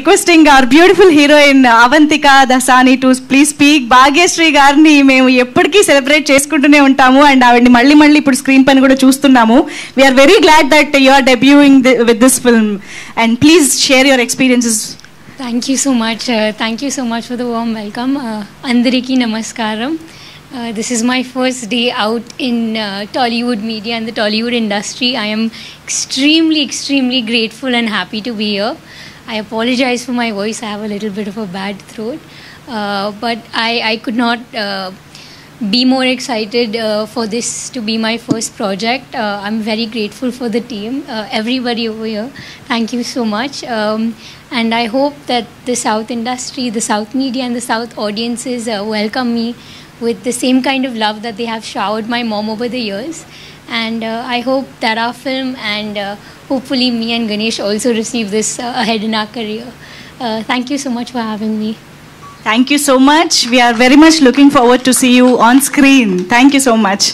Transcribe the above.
Requesting our beautiful heroine Avantika Dassani to please speak Bhagyashree గారిని మేము ఎప్పటికీ celebrate చేసుకుంటూనే ఉంటాము అండ్ ఆవిడని మళ్ళీ మళ్ళీ ఇప్పుడు స్క్రీన్ పని కూడా చూస్తున్నాము. We're very glad that you are debuting with this film and please share your experiences thank you so much thank you so much for the warm welcome అందరికీ నమస్కారం. This is my first day out in Tollywood media and the Tollywood industry I'm extremely extremely grateful and happy to be here I apologize for my voice. I have a little bit of a bad throat. Uh, but I, I could not uh, be more excited uh, for this to be my first project. Uh, I'm very grateful for the team, uh, everybody over here. Thank you so much. Um, and I hope that the South industry, the South media, and the South audiences uh, welcome me with the same kind of love that they have showered my mom over the years. And uh, I hope that our film and uh, hopefully me and Ganesh also receive this uh, ahead in our career. Uh, thank you so much for having me. Thank you so much. We are very much looking forward to see you on screen. Thank you so much.